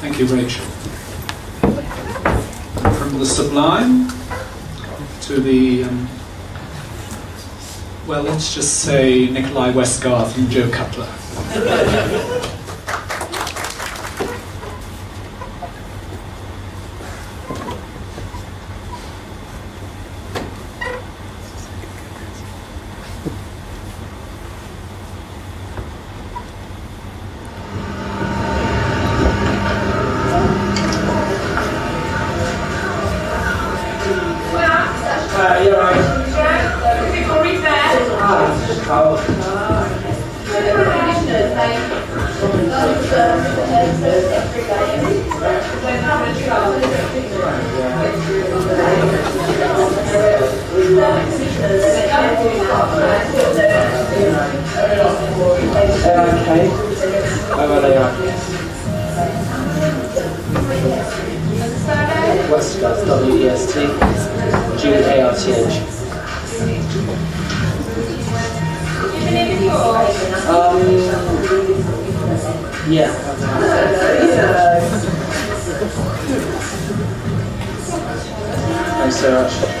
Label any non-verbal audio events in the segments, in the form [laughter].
Thank you, Rachel. From the sublime to the, um, well, let's just say Nikolai Westgarth and Joe Cutler. West, that's W-E-S-T. G-A-R-T-H. Um, yeah. Thanks so much.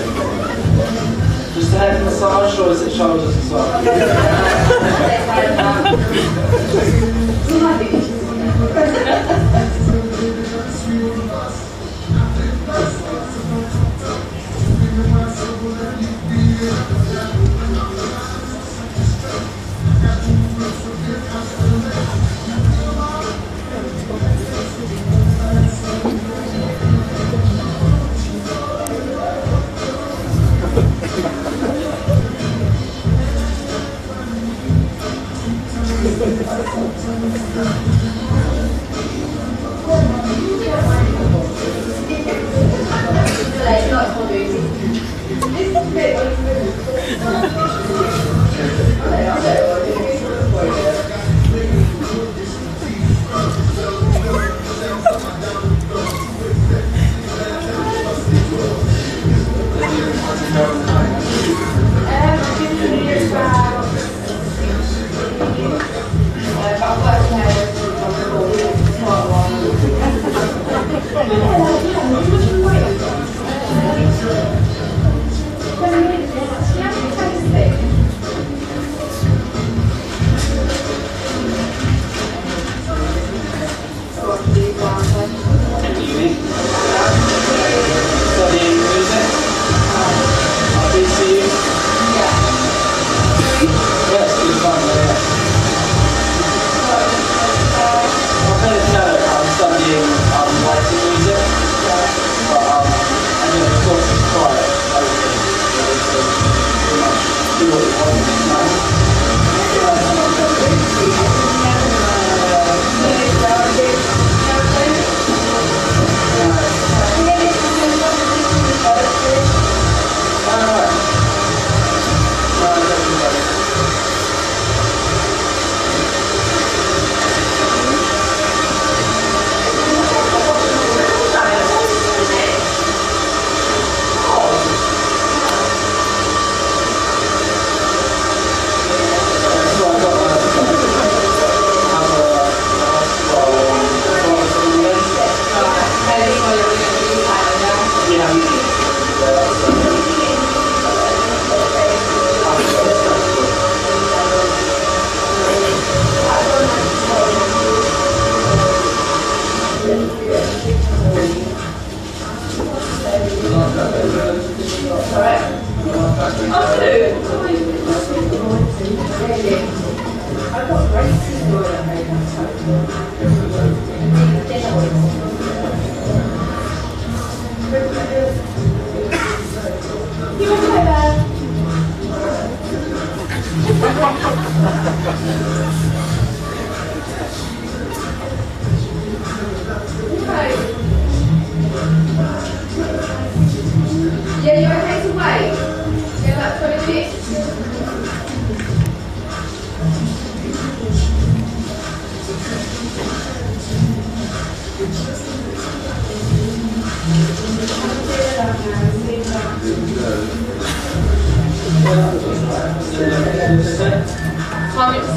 head massage or is it shoulders as [laughs] [laughs] Hallelujah. はい。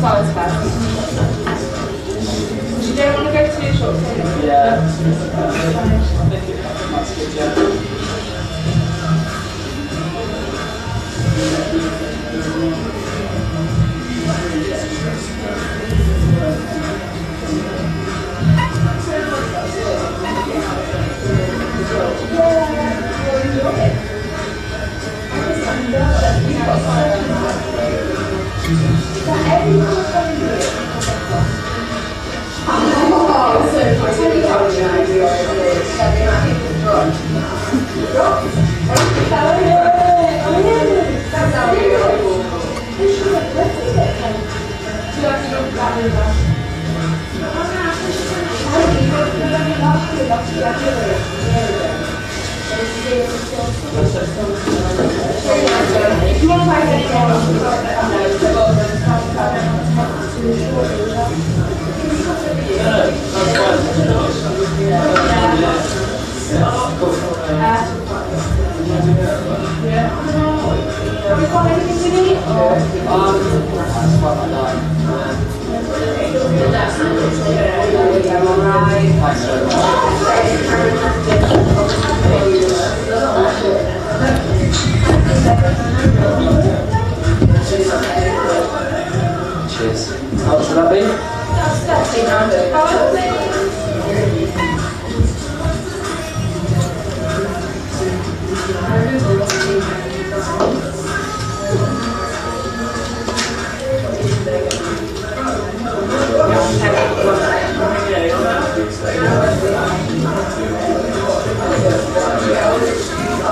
Flowers? You don't want to go too short? Yeah. That's good, yeah. 是，这个也是这个，这个是叫什么？Cheers. How much would that be?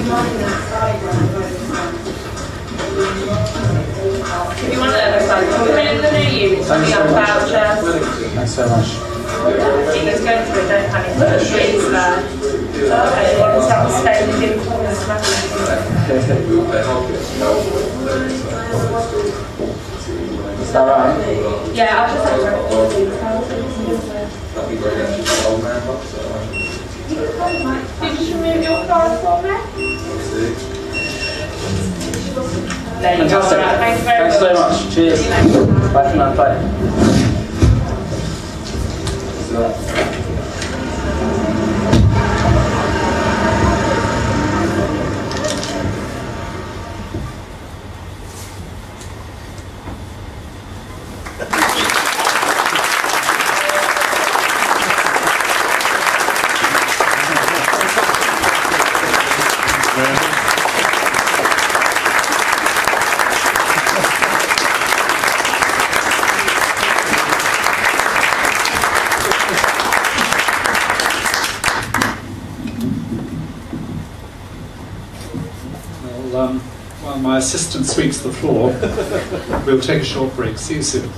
If you want to understand, put it in the new unit, Thanks we so have much. voucher. Thanks so much. It's going through, don't panic, the trees there. Okay, you want to start staying in the corners, Is that right? Yeah, I'll just have to. Did you remove your card for me? There you go, Fantastic. Thanks so much. Cheers. Bye for now. Bye. Assistant sweeps the floor, we'll take a short break. See you soon.